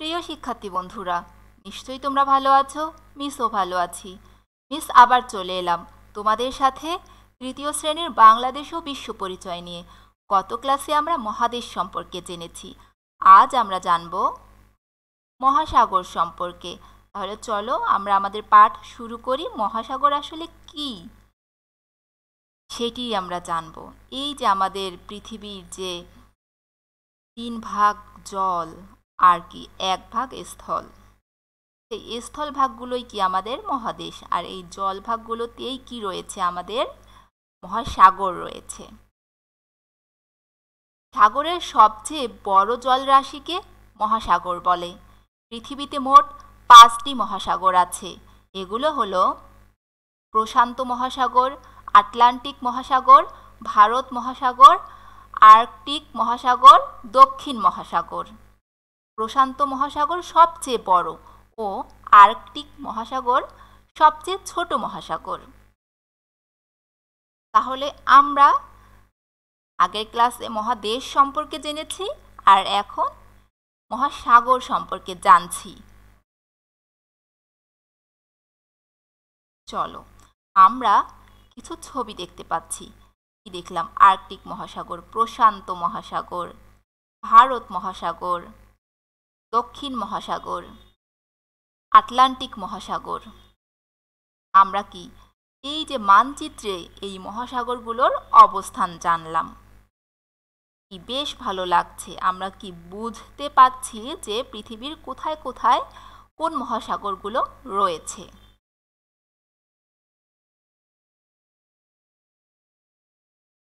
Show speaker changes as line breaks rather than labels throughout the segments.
প্রিয় শিক্ষার্থী বন্ধুরা, নিশ্চয়ই তোমরা ভালো আছো? মিসও ভালো আছি। মিস, আবার চলে এলাম তোমাদের সাথে তৃতীয় শ্রেণির বাংলাদেশ ও বিশ্ব পরিচয় নিয়ে। গত ক্লাসে আমরা মহাদেশ সম্পর্কে জেনেছি। আজ আমরা জানব মহাসাগর সম্পর্কে। তাহলে চলো আমরা আমাদের পাঠ শুরু করি, মহাসাগর আসলে কি? সেটি আমরা জানব। এই যে আমাদের পৃথিবীর যে তিন ভাগ জল আর কি, এক ভাগ স্থল। এই স্থল ভাগগুলোই কি আমাদের মহাদেশ? আর এই জল ভাগগুলোতেই কি রয়েছে আমাদের মহাসাগর রয়েছে? সাগরের সবচেয়ে বড় জলরাশিকে মহাসাগর বলে। পৃথিবীতে মোট পাঁচটি মহাসাগর আছে। এগুলো হলো প্রশান্ত মহাসাগর, আটলান্টিক মহাসাগর, ভারত মহাসাগর, আর্কটিক মহাসাগর, দক্ষিণ মহাসাগর। প্রশান্ত মহাসাগর সবচেয়ে বড় ও আর্কটিক মহাসাগর সবচেয়ে ছোট মহাসাগর। তাহলে আমরা আগের ক্লাসে মহাদেশ সম্পর্কে জেনেছি আর এখন মহাসাগর সম্পর্কে জানছি। চলো, আমরা কিছু ছবি দেখতে পাচ্ছি। কি দেখলাম? আর্কটিক মহাসাগর, প্রশান্ত মহাসাগর, ভারত মহাসাগর। দক্ষিণ মহাসাগর, আটলান্টিক মহাসাগর। আমরা কি এই যে মানচিত্রে এই মহাসাগরগুলোর অবস্থান জানলাম? কি বেশ ভালো লাগছে, আমরা কি বুঝতে পাচ্ছি যে পৃথিবীর কোথায় কোথায় কোন মহাসাগরগুলো রয়েছে?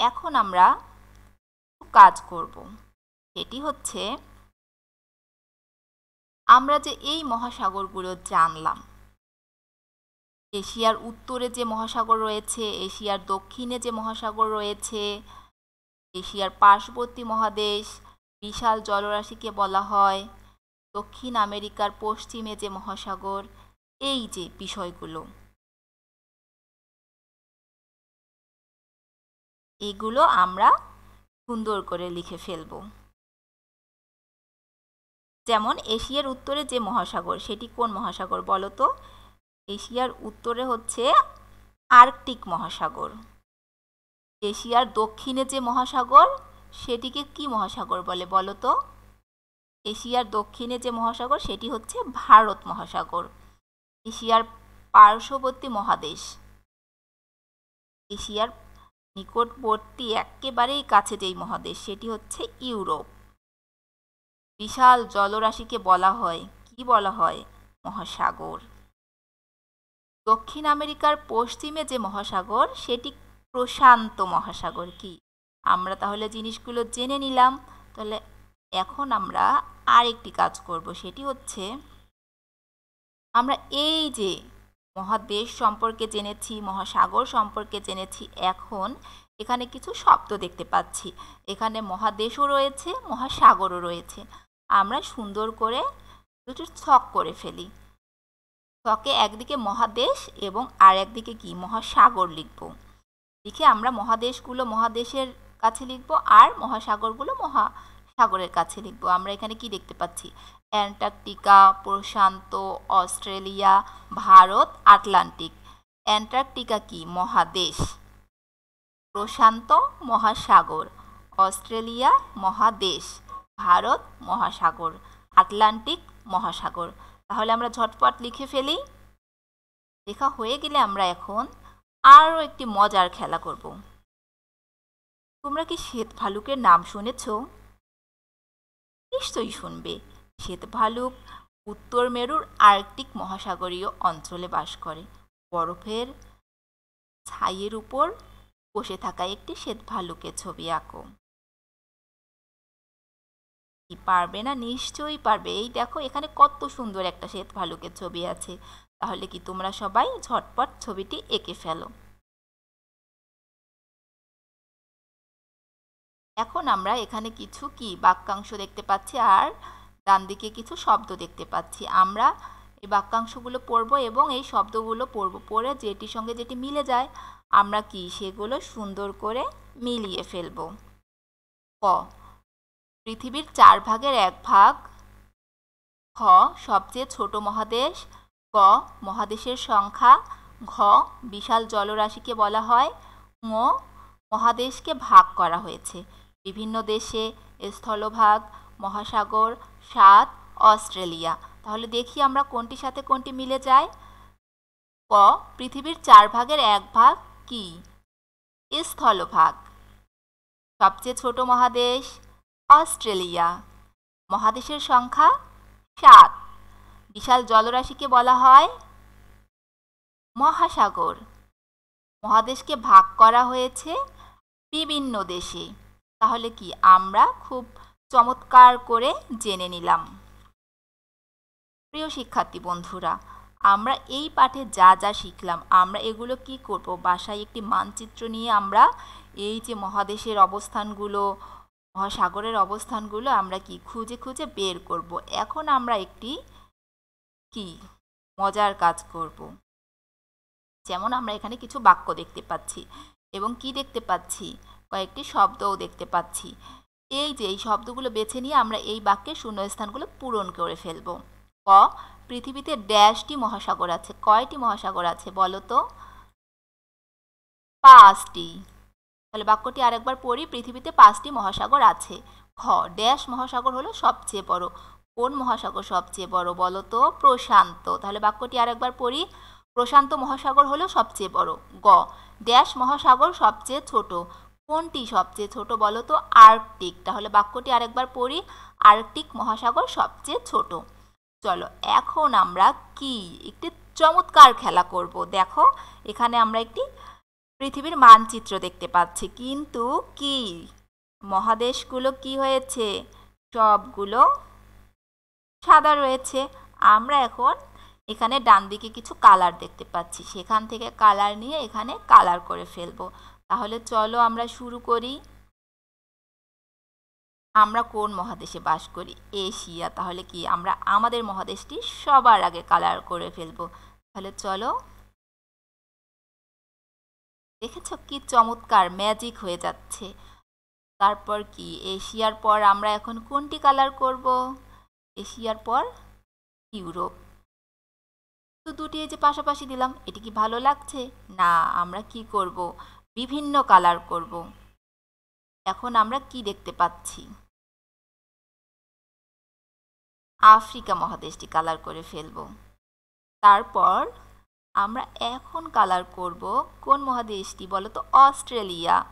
এখন আমরা কাজ করব। সেটি হচ্ছে আমরা যে এই মহাসাগরগুলো জানলাম। এশিয়ার উত্তরে যে মহাসাগর রয়েছে, এশিয়ার দক্ষিণে যে মহাসাগর রয়েছে, এশিয়ার পার্শ্ববর্তী মহাদেশ, বিশাল জলরাশিকে বলা হয়, দক্ষিণ আমেরিকার পশ্চিমে যে মহাসাগর, এই যে বিষয়গুলো। এগুলো আমরা সুন্দর করে লিখে ফেলব। যেমন এশিয়ার উত্তরে যে মহাসাগর, সেটি কোন মহাসাগর বলো তো? এশিয়ার উত্তরে হচ্ছে আর্কটিক মহাসাগর। এশিয়ার দক্ষিণে যে মহাসাগর, সেটিকে কি মহাসাগর বলে বলো তো? এশিয়ার দক্ষিণে যে মহাসাগর, সেটি হচ্ছে ভারত মহাসাগর। এশিয়ার পার্শ্ববর্তী মহাদেশ। এশিয়ার নিকটবর্তী একেবারেই কাছে যেই মহাদেশ, সেটি হচ্ছে ইউরোপ। বিশাল জলরাশিকে বলা হয়। কি বলা হয়? মহাসাগর। দক্ষিণ আমেরিকার পশ্চিমে যে মহাসাগর, সেটি প্রশান্ত মহাসাগর কি? আমরা তাহলে জিনিসগুলো জেনে নিলাম। তাহলে এখন আমরা আরেকটি কাজ করব, সেটি হচ্ছে আমরা এই যে মহাদেশ সম্পর্কে জেনেছি, মহাসাগর সম্পর্কে জেনেছি, এখন এখানে কিছু শব্দ দেখতে পাচ্ছি। এখানে মহাদেশও রয়েছে, মহাসাগরও রয়েছে। আমরা সুন্দর করে দুটো ছক করে ফেলি। ছকে একদিকে মহাদেশ এবং আর একদিকে কি? মহাসাগর লিখব। লিখে আমরা মহাদেশগুলো মহাদেশের কাছে লিখব আর মহাসাগরগুলো মহাসাগরের কাছে লিখব। আমরা এখানে কি দেখতে পাচ্ছি? অ্যান্টার্কটিকা, প্রশান্ত, অস্ট্রেলিয়া, ভারত, আটলান্টিক। অ্যান্টার্কটিকা কি? মহাদেশ। প্রশান্ত, মহাসাগর। অস্ট্রেলিয়া, মহাদেশ। ভারত মহাসাগর, আটলান্টিক মহাসাগর। তাহলে আমরা ঝটপট লিখে ফেলি। লেখা হয়ে গেলে আমরা এখন আরও একটি মজার খেলা করব। তোমরা কি শ্বেত ভালুকের নাম শুনেছ? নিশ্চয়ই শুনবে। শ্বেত ভালুক উত্তর মেরুর আর্কটিক মহাসাগরীয় অঞ্চলে বাস করে। বরফের ছাইয়ের উপর বসে থাকা একটি শ্বেত ভালুকের ছবি আঁকো। পারবে না, নিশ্চয়ই পারবে। এই দেখো, এখানে কত সুন্দর একটা শ্বেত ভালুকের ছবি আছে। তাহলে কি তোমরা সবাই ঝটপট ছবিটি এঁকে ফেলো। এখন আমরা এখানে কিছু কি বাক্যাংশ দেখতে পাচ্ছি, আর ডান দিকে কিছু শব্দ দেখতে পাচ্ছি। আমরা এই বাক্যাংশগুলো পড়ব এবং এই শব্দগুলো পড়ব, পড়ে যেটির সঙ্গে যেটি মিলে যায়, আমরা কি সেগুলো সুন্দর করে মিলিয়ে ফেলব। ক পৃথিবীর চার ভাগের এক ভাগ। খ সবচেয়ে ছোট মহাদেশ। গ, মহাদেশের সংখ্যা। ঘ, বিশাল জলরাশিকে বলা হয়। ঙ, মহাদেশকে ভাগ করা হয়েছে। বিভিন্ন দেশে স্থলভাগ, মহাসাগর সাত অস্ট্রেলিয়া। তাহলে দেখি আমরা কোনটির সাথে কোনটি মিলে যায়। ক, পৃথিবীর চার ভাগের এক ভাগ কি? স্থলভাগ। সবচেয়ে ছোট মহাদেশ। অস্ট্রেলিয়া। মহাদেশের সংখ্যা সাত। বিশাল জলরাশিকে বলা হয় মহাসাগর। মহাদেশকে ভাগ করা হয়েছে বিভিন্ন দেশে। তাহলে কি আমরা খুব চমৎকার করে জেনে নিলাম। প্রিয় শিক্ষার্থী বন্ধুরা, আমরা এই পাঠে যা যা শিখলাম, আমরা এগুলো কি করব? বাসায় একটি মানচিত্র নিয়ে আমরা এই যে মহাদেশের অবস্থানগুলো মহাসাগরের অবস্থানগুলো আমরা কি খুঁজে খুঁজে বের করব? এখন আমরা একটি কি? মজার কাজ করব। যেমন আমরা এখানে কিছু বাক্য দেখতে পাচ্ছি এবং কি দেখতে পাচ্ছি? কয়েকটি শব্দও দেখতে পাচ্ছি। এই যে, এই শব্দগুলো বেছে নিয়ে আমরা এই বাক্যের শূন্যস্থানগুলো পূরণ করে ফেলব। ক, পৃথিবীতে ড্যাশটি মহাসাগর আছে। কয়টি মহাসাগর আছে বলো তো? পাঁচটি। তাহলে বাক্যটি আরেকবার পড়ি, পৃথিবীতে পাঁচটি মহাসাগর আছে। খ ড্যাশ মহাসাগর হলো সবচেয়ে বড়। কোন মহাসাগর সবচেয়ে বড় বলো তো? প্রশান্ত। তাহলে বাক্যটি আরেকবার পড়ি, প্রশান্ত মহাসাগর হলো সবচেয়ে বড়। গ, ড্যাশ মহাসাগর সবচেয়ে ছোট। কোনটি সবচেয়ে ছোট বলো তো? আর্কটিক। তাহলে বাক্যটি আরেকবার পড়ি, আর্কটিক মহাসাগর সবচেয়ে ছোট। চলো, এখন আমরা কি? একটি চমৎকার খেলা করব। দেখো, এখানে আমরা একটি পৃথিবীর মানচিত্র দেখতে পাচ্ছি। কিন্তু কি? মহাদেশগুলো কি হয়েছে? সবগুলো সাদা রয়েছে। আমরা এখন এখানে ডান দিকে কিছু কালার দেখতে পাচ্ছি। সেখান থেকে কালার নিয়ে এখানে কালার করে ফেলব। তাহলে চলো আমরা শুরু করি। আমরা কোন মহাদেশে বাস করি? এশিয়া। তাহলে কি? আমরা আমাদের মহাদেশটি সবার আগে কালার করে ফেলব। তাহলে চলো দেখেছ কি চমৎকার ম্যাজিক হয়ে যাচ্ছে। তারপর কি, এশিয়ার পর আমরা এখন কোনটি কালার করব? এশিয়ার পর ইউরোপ। তো দুটি এই যে পাশাপাশি দিলাম, এটি কি ভালো লাগছে? না, আমরা কি করব? বিভিন্ন কালার করব। এখন আমরা কি দেখতে পাচ্ছি? আফ্রিকা মহাদেশটি কালার করে ফেলব। তারপর আমরা এখন কালার করব কোন মহাদেশটি? বলো তো, অস্ট্রেলিয়া।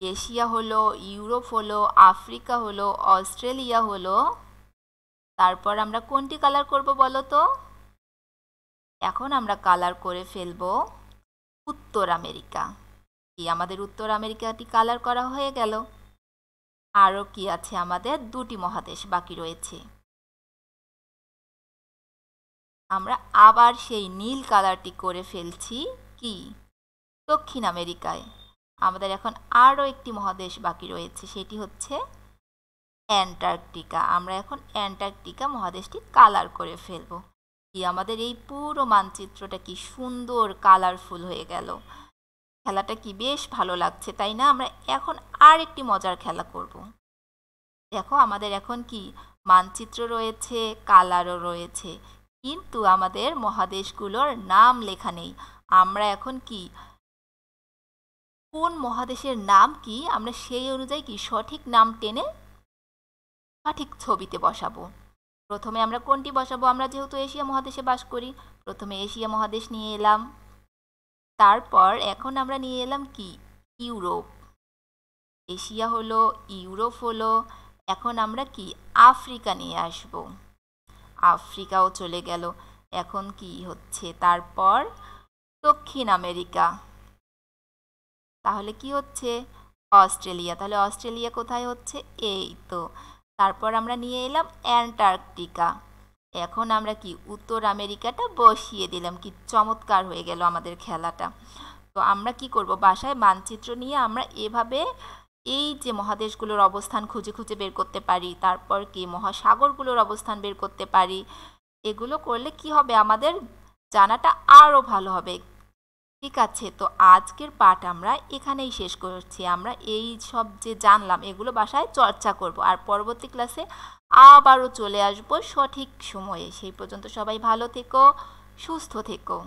এশিয়া হলো, ইউরোপ হলো, আফ্রিকা হলো, অস্ট্রেলিয়া হলো। তারপর আমরা কোনটি কালার করব বলো তো? এখন আমরা কালার করে ফেলব উত্তর আমেরিকা। কি আমাদের উত্তর আমেরিকাটি কালার করা হয়ে গেল। আরও কি আছে আমাদের? দুটি মহাদেশ বাকি রয়েছে। আমরা আবার সেই নীল কালারটি করে ফেলছি কি? দক্ষিণ আমেরিকায়। আমাদের এখন আরও একটি মহাদেশ বাকি রয়েছে, সেটি হচ্ছে অ্যান্টার্কটিকা। আমরা এখন অ্যান্টার্কটিকা মহাদেশটি কালার করে ফেলব। কি আমাদের এই পুরো মানচিত্রটা কি সুন্দর কালারফুল হয়ে গেল। খেলাটা কি বেশ ভালো লাগছে, তাই না? আমরা এখন আর একটি মজার খেলা করব। দেখো, আমাদের এখন কি মানচিত্র রয়েছে, কালারও রয়েছে। কিন্তু আমাদের মহাদেশগুলোর নাম লেখা নেই। আমরা এখন কি? কোন মহাদেশের নাম কি? আমরা সেই অনুযায়ী কি সঠিক নাম টেনে সঠিক ছবিতে বসাবো? প্রথমে আমরা কোনটি বসাবো? আমরা যেহেতু এশিয়া মহাদেশে বাস করি, প্রথমে এশিয়া মহাদেশ নিয়ে এলাম। তারপর এখন আমরা নিয়ে এলাম কি? ইউরোপ। এশিয়া হলো, ইউরোপ হলো, এখন আমরা কি? আফ্রিকা নিয়ে আসব। আফ্রিকাও চলে গেল। এখন কি হচ্ছে? তারপর দক্ষিণ আমেরিকা। তাহলে কি হচ্ছে? অস্ট্রেলিয়া। তাহলে অস্ট্রেলিয়া কোথায় হচ্ছে? এই তো। তারপর আমরা নিয়ে এলাম অ্যান্টার্কটিকা। এখন আমরা কি উত্তর আমেরিকাটা বসিয়ে দিলাম। কি চমৎকার হয়ে গেল আমাদের খেলাটা। তো আমরা কি করব? বাসায় মানচিত্র নিয়ে আমরা এভাবে এই যে মহাদেশগুলোর অবস্থান খুঁজে খুঁজে বের করতে পারি, তারপর কি মহাসাগরগুলোর অবস্থান বের করতে পারি, এগুলো করলে কি হবে? আমাদের জানাটা আরও ভালো হবে। ঠিক আছে, তো আজকের পাঠ আমরা এখানেই শেষ করছি। আমরা এই সব যে জানলাম, এগুলো বাসায় চর্চা করব। আর পরবর্তী ক্লাসে আবারও চলে আসব সঠিক সময়ে। সেই পর্যন্ত সবাই ভালো থেকো, সুস্থ থেকো।